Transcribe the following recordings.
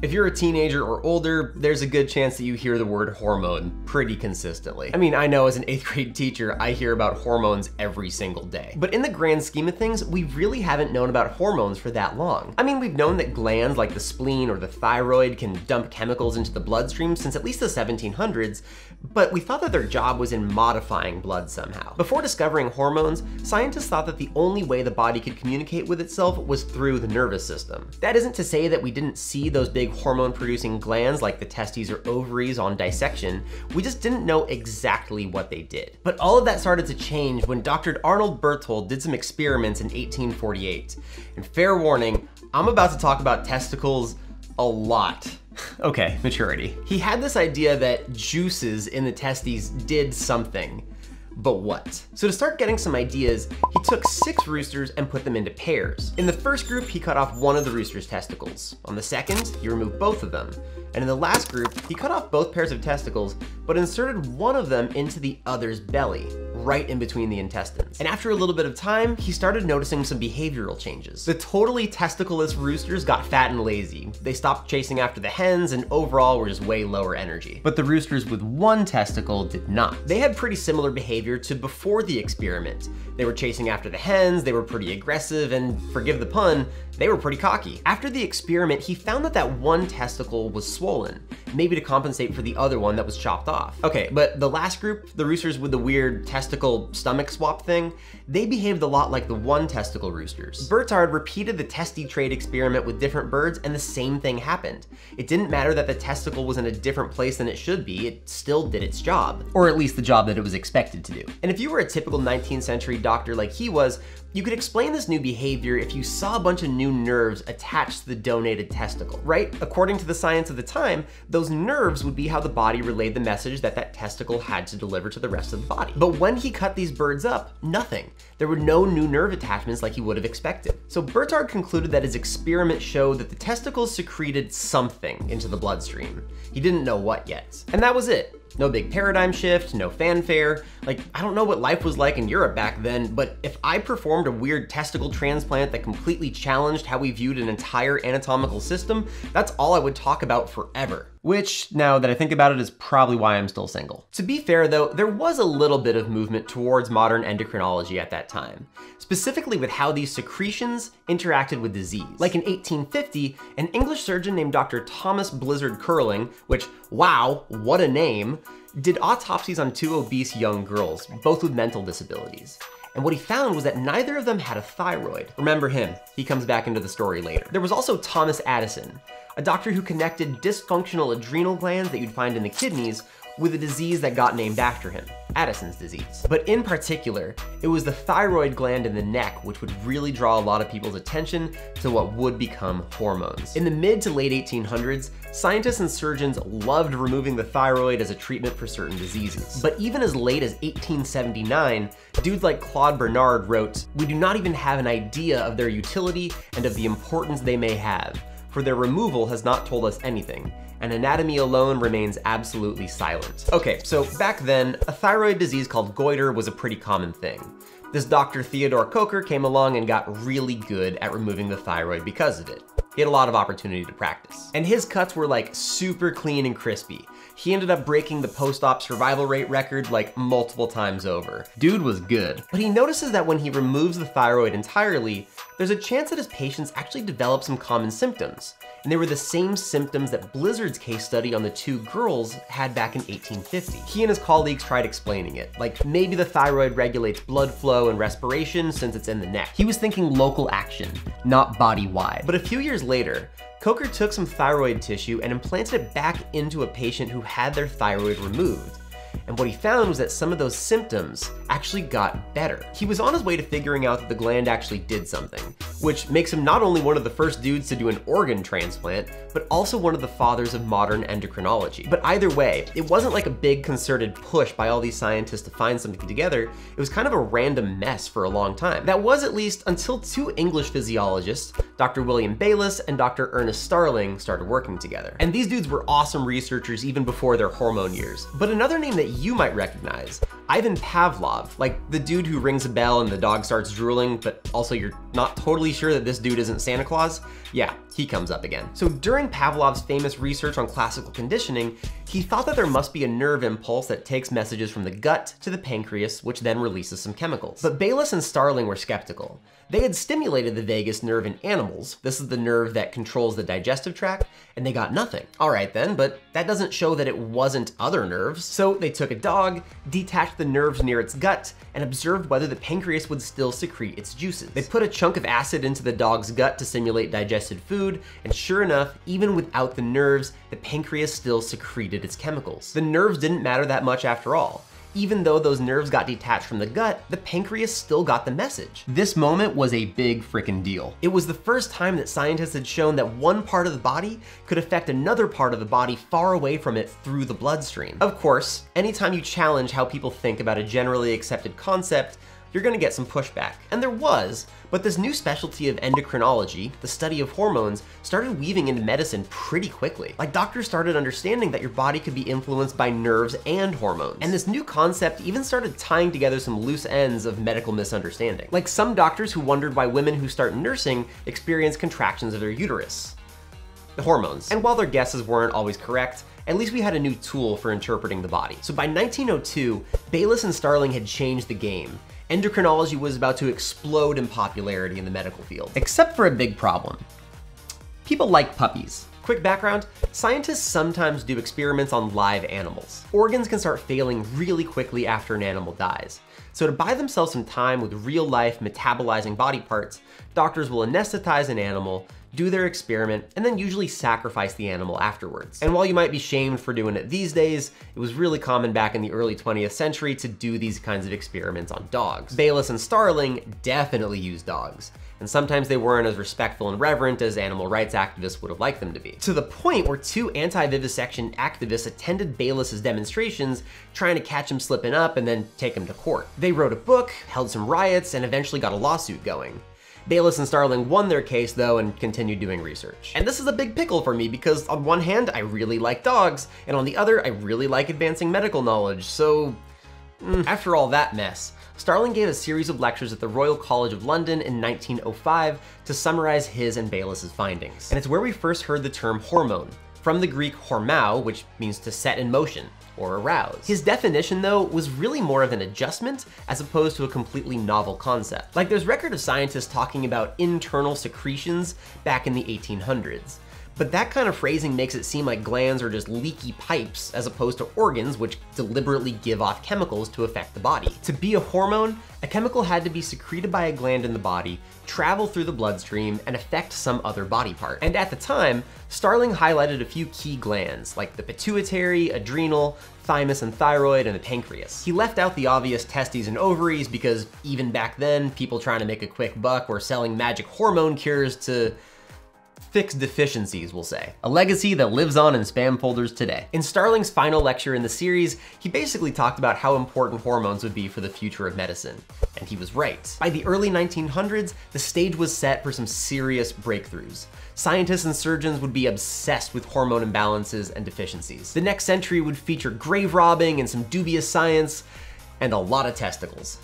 If you're a teenager or older, there's a good chance that you hear the word hormone pretty consistently. I mean, I know as an eighth grade teacher, I hear about hormones every single day. But in the grand scheme of things, we really haven't known about hormones for that long. I mean, we've known that glands like the spleen or the thyroid can dump chemicals into the bloodstream since at least the 1700s, but we thought that their job was in modifying blood somehow. Before discovering hormones, scientists thought that the only way the body could communicate with itself was through the nervous system. That isn't to say that we didn't see those big hormone producing glands like the testes or ovaries on dissection, we just didn't know exactly what they did. But all of that started to change when Dr. Arnold Berthold did some experiments in 1848. And fair warning, I'm about to talk about testicles a lot. Okay, maturity. He had this idea that juices in the testes did something. But what? So to start getting some ideas, he took six roosters and put them into pairs. In the first group, he cut off one of the rooster's testicles. On the second, he removed both of them. And in the last group, he cut off both pairs of testicles, but inserted one of them into the other's belly, right in between the intestines. And after a little bit of time, he started noticing some behavioral changes. The totally testicleless roosters got fat and lazy. They stopped chasing after the hens and overall were just way lower energy. But the roosters with one testicle did not. They had pretty similar behavior to before the experiment. They were chasing after the hens, they were pretty aggressive, and forgive the pun, they were pretty cocky. After the experiment, he found that that one testicle was swollen, maybe to compensate for the other one that was chopped off. Okay, but the last group, the roosters with the weird testicle stomach swap thing, they behaved a lot like the one testicle roosters. Berthold repeated the testy trade experiment with different birds and the same thing happened. It didn't matter that the testicle was in a different place than it should be, it still did its job. Or at least the job that it was expected to do. And if you were a typical 19th century doctor like he was, you could explain this new behavior if you saw a bunch of new nerves attached to the donated testicle, right? According to the science of the time, those nerves would be how the body relayed the message that that testicle had to deliver to the rest of the body. But when he cut these birds up, nothing. There were no new nerve attachments like he would have expected. So Berthold concluded that his experiment showed that the testicles secreted something into the bloodstream. He didn't know what yet. And that was it. No big paradigm shift, no fanfare. Like, I don't know what life was like in Europe back then, but if I performed a weird testicle transplant that completely challenged how we viewed an entire anatomical system, that's all I would talk about forever. Which, now that I think about it, is probably why I'm still single. To be fair though, there was a little bit of movement towards modern endocrinology at that time, specifically with how these secretions interacted with disease. Like in 1850, an English surgeon named Dr. Thomas Blizzard Curling, which, wow, what a name, did autopsies on two obese young girls, both with mental disabilities. And what he found was that neither of them had a thyroid. Remember him, he comes back into the story later. There was also Thomas Addison, a doctor who connected dysfunctional adrenal glands that you'd find in the kidneys with a disease that got named after him, Addison's disease. But in particular, it was the thyroid gland in the neck which would really draw a lot of people's attention to what would become hormones. In the mid to late 1800s, scientists and surgeons loved removing the thyroid as a treatment for certain diseases. But even as late as 1879, dudes like Claude Bernard wrote, we do not even have an idea of their utility and of the importance they may have for their removal has not told us anything, and anatomy alone remains absolutely silent. Okay, so back then, a thyroid disease called goiter was a pretty common thing. This Dr. Theodore Kocher came along and got really good at removing the thyroid because of it. He had a lot of opportunity to practice. And his cuts were like super clean and crispy. He ended up breaking the post-op survival rate record like multiple times over. Dude was good. But he notices that when he removes the thyroid entirely, there's a chance that his patients actually develop some common symptoms. And they were the same symptoms that Blizzard's case study on the two girls had back in 1850. He and his colleagues tried explaining it, like maybe the thyroid regulates blood flow and respiration since it's in the neck. He was thinking local action, not body-wide. But a few years later, Kocher took some thyroid tissue and implanted it back into a patient who had their thyroid removed. And what he found was that some of those symptoms actually got better. He was on his way to figuring out that the gland actually did something, which makes him not only one of the first dudes to do an organ transplant, but also one of the fathers of modern endocrinology. But either way, it wasn't like a big concerted push by all these scientists to find something together, it was kind of a random mess for a long time. That was at least until two English physiologists, Dr. William Bayliss and Dr. Ernest Starling started working together. And these dudes were awesome researchers even before their hormone years. But another name that you might recognize, Ivan Pavlov, like the dude who rings a bell and the dog starts drooling, but also you're not totally sure that this dude isn't Santa Claus, yeah, he comes up again. So during Pavlov's famous research on classical conditioning, he thought that there must be a nerve impulse that takes messages from the gut to the pancreas, which then releases some chemicals. But Bayliss and Starling were skeptical. They had stimulated the vagus nerve in animals, this is the nerve that controls the digestive tract, and they got nothing. All right then, but that doesn't show that it wasn't other nerves. So they took a dog, detached the nerves near its gut, and observed whether the pancreas would still secrete its juices. They put a chunk of acid into the dog's gut to simulate digested food, and sure enough, even without the nerves, the pancreas still secreted its chemicals. The nerves didn't matter that much after all even though those nerves got detached from the gut, the pancreas still got the message. This moment was a big freaking deal. It was the first time that scientists had shown that one part of the body could affect another part of the body far away from it through the bloodstream. Of course, anytime you challenge how people think about a generally accepted concept, you're gonna get some pushback. And there was, but this new specialty of endocrinology, the study of hormones, started weaving into medicine pretty quickly. Like doctors started understanding that your body could be influenced by nerves and hormones. And this new concept even started tying together some loose ends of medical misunderstanding. Like some doctors who wondered why women who start nursing experience contractions of their uterus. The hormones. And while their guesses weren't always correct, at least we had a new tool for interpreting the body. So by 1902, Bayliss and Starling had changed the game endocrinology was about to explode in popularity in the medical field. Except for a big problem. People like puppies. Quick background, scientists sometimes do experiments on live animals. Organs can start failing really quickly after an animal dies. So to buy themselves some time with real life metabolizing body parts, doctors will anesthetize an animal, do their experiment, and then usually sacrifice the animal afterwards. And while you might be shamed for doing it these days, it was really common back in the early 20th century to do these kinds of experiments on dogs. Bayliss and Starling definitely used dogs and sometimes they weren't as respectful and reverent as animal rights activists would have liked them to be. To the point where two anti-vivisection activists attended Bayliss's demonstrations, trying to catch him slipping up and then take him to court. They wrote a book, held some riots, and eventually got a lawsuit going. Bayliss and Starling won their case though and continued doing research. And this is a big pickle for me because on one hand, I really like dogs, and on the other, I really like advancing medical knowledge, so mm, after all that mess, Starling gave a series of lectures at the Royal College of London in 1905 to summarize his and Bayliss's findings. And it's where we first heard the term hormone, from the Greek hormao, which means to set in motion or arouse. His definition though was really more of an adjustment as opposed to a completely novel concept. Like there's record of scientists talking about internal secretions back in the 1800s. But that kind of phrasing makes it seem like glands are just leaky pipes as opposed to organs which deliberately give off chemicals to affect the body. To be a hormone, a chemical had to be secreted by a gland in the body, travel through the bloodstream, and affect some other body part. And at the time, Starling highlighted a few key glands, like the pituitary, adrenal, thymus and thyroid, and the pancreas. He left out the obvious testes and ovaries because even back then, people trying to make a quick buck were selling magic hormone cures to fix deficiencies, we'll say. A legacy that lives on in spam folders today. In Starling's final lecture in the series, he basically talked about how important hormones would be for the future of medicine. And he was right. By the early 1900s, the stage was set for some serious breakthroughs. Scientists and surgeons would be obsessed with hormone imbalances and deficiencies. The next century would feature grave robbing and some dubious science, and a lot of testicles.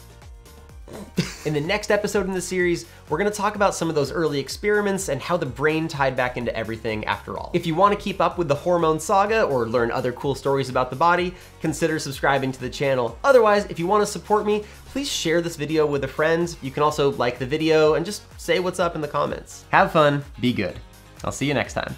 In the next episode in the series, we're gonna talk about some of those early experiments and how the brain tied back into everything after all. If you wanna keep up with the hormone saga or learn other cool stories about the body, consider subscribing to the channel. Otherwise, if you wanna support me, please share this video with a friend. You can also like the video and just say what's up in the comments. Have fun, be good. I'll see you next time.